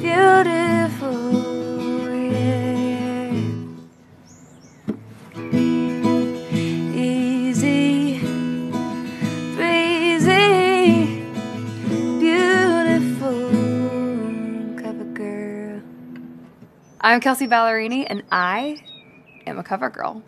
beautiful. Easy, breezy, beautiful cover girl. I'm Kelsey Ballerini, and I am a cover girl.